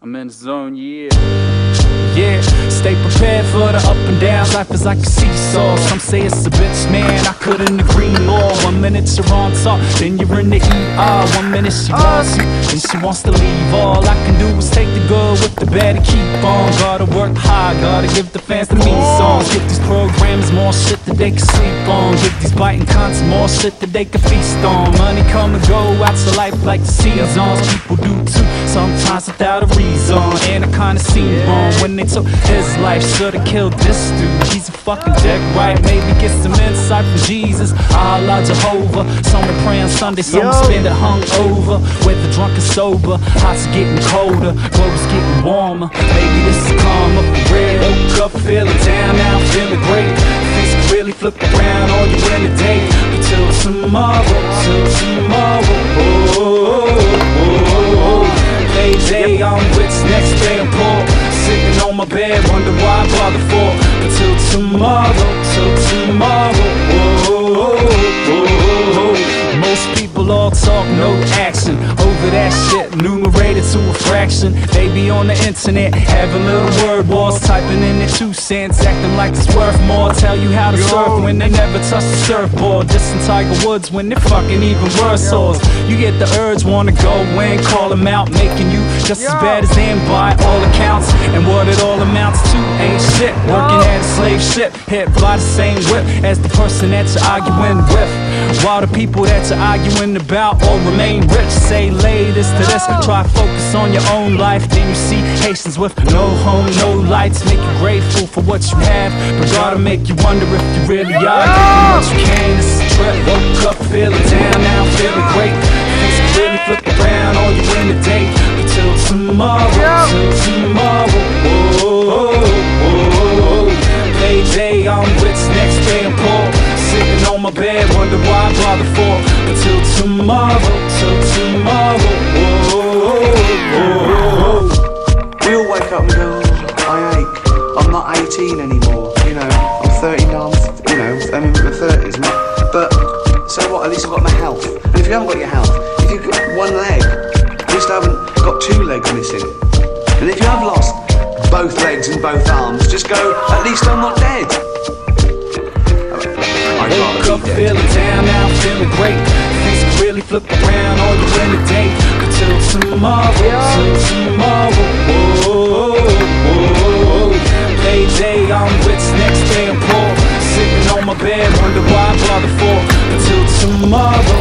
I'm in zone, yeah. Yeah, stay prepared for the up and downs. Life is like a seesaw. Some say it's a bitch, man. I couldn't agree more. One minute you're on top, then you're in the ER. One minute she wants you, then she wants to leave. All I can do is take the good with the bad and keep on. Gotta work hard, gotta give the fans the me songs. Give these programs more shit that they can sleep on. Give these biting cunts more shit that they can feast on. Money come and go, out to life like the seasons. People do too, sometimes without a reason. And I kinda seemed wrong when they took his life. Should've killed this dude. He's a fucking dick, right? Maybe get some insight from Jesus. Allah Jehovah. Some will pray on Sunday, some will spend it hung over. Whether drunk or sober, hot's getting colder, globe's getting warmer. Maybe this is karma for real. Woke up feeling down, now I'm feeling great. I'm poor. Sitting on my bed, wonder why I bother for. Until tomorrow, till tomorrow. Oh, oh, oh, oh, oh. Most people all talk, no action. Shit, numerated to a fraction. They be on the internet, having little word wars, typing in their two cents, acting like it's worth more. Tell you how to surf when they never touch the surfboard. Dissing Tiger Woods when they're fucking even worse hoes. You get the urge, wanna go in, call them out, making you just as bad as them by all accounts. And what it all amounts to ain't shit. Working at a slave ship, hit by the same whip as the person that you're arguing with. While the people that you're arguing about all remain rich, say lay this to this. Try focus on your own life, then you see Haitians with no home, no lights. Make you grateful for what you have, but gotta make you wonder if you really are getting what you can. This is a trip. Woke up feeling down, now feeling great. Things can really flip around on you in a day. Until tomorrow, till tomorrow. Until tomorrow, till tomorrow. Oh, oh, oh, oh. We all wake up and go, "Oh, I ache. I'm not 18 anymore. You know, I'm 30 now. You know, I'm in my 30s. My- But so what? At least I've got my health. And if you haven't got your health, if you've got one leg, at least I haven't got two legs missing. And if you have lost both legs and both arms, just go. At least I'm not dead. I'd rather be dead. feeling down, now feeling great. Really flip around on you in a day. Until tomorrow, till tomorrow. Oh, oh. Payday, I'm rich, next day I'm poor. Sitting on my bed, wonder why I bother for. Until tomorrow.